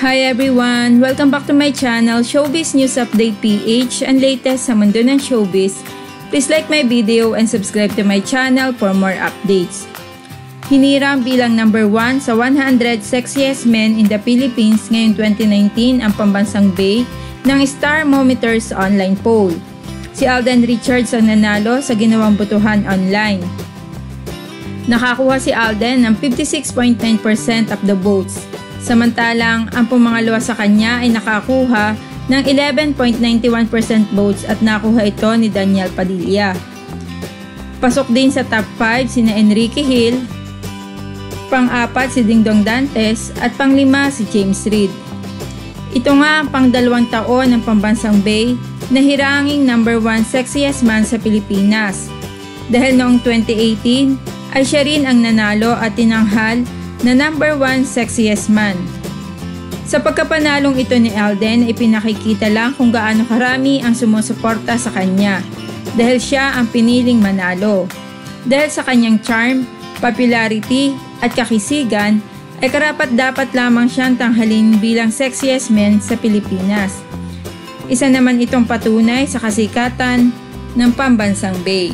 Hi everyone! Welcome back to my channel, Showbiz News Update PH and latest sa mundo ng showbiz. Please like my video and subscribe to my channel for more updates. Hiniram bilang number 1 sa 100 sexiest men in the Philippines ngayong 2019 ang pambansang Bay ng Star Mometers online poll. Si Alden Richards ang nanalo sa ginawang butuhan online. Nakakuha si Alden ng 56.9% of the votes Samantalang, ang pumangalawa sa kanya ay nakakuha ng 11.91% votes at nakuha ito ni Daniel Padilla. Pasok din sa top 5 sina Enrique Hill, pang-apat si Dingdong Dantes at pang-lima si James Reid. Ito nga ang pang-dalawang taon ng pambansang Bay na hiranging number 1 sexiest man sa Pilipinas. Dahil noong 2018 ay siya rin ang nanalo at tinanghal na number 1 sexiest man. Sa pagkapanalong ito ni Alden, ipinakikita lang kung gaano karami ang sumusuporta sa kanya dahil siya ang piniling manalo. Dahil sa kanyang charm, popularity at kakisigan, ay karapat dapat lamang siyang tanghalin bilang sexiest man sa Pilipinas. Isa naman itong patunay sa kasikatan ng pambansang Bay.